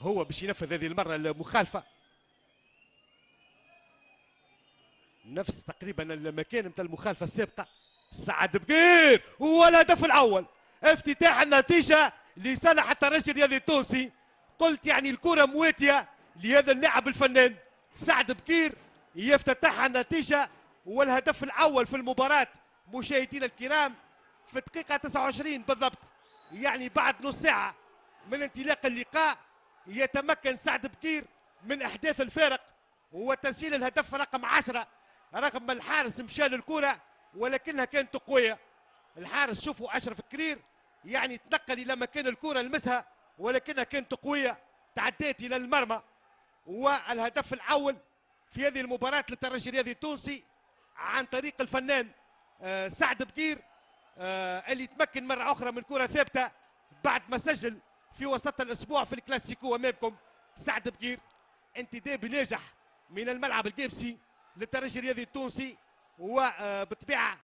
هو باش ينفذ هذه المرة المخالفة. نفس تقريبا المكان نتاع المخالفة السابقة. سعد بقير هو الهدف الأول. افتتاح النتيجة لصالح الترجي الرياضي التونسي. قلت يعني الكرة مواتية لهذا اللاعب الفنان. سعد بكير يفتتح النتيجة والهدف الأول في المباراة. مشاهدينا الكرام في الدقيقه 29 بالضبط يعني بعد نص ساعة. من انطلاق اللقاء يتمكن سعد بكير من أحداث الفارق وتسجيل الهدف رقم 10 رغم الحارس مشى للكره ولكنها كانت قوية. الحارس شوفوا أشرف كرير يعني تنقل إلى مكان الكرة لمسها ولكنها كانت قوية تعديت إلى المرمى. والهدف الأول في هذه المباراة للترجي الرياضي التونسي عن طريق الفنان آه، سعد بكير آه، اللي تمكن مرة أخرى من كرة ثابتة بعد ما سجل في وسط الأسبوع في الكلاسيكو أمامكم سعد بكير انتداب بناجح من الملعب الجيبسي للترجي الرياضي التونسي وبالطبيعه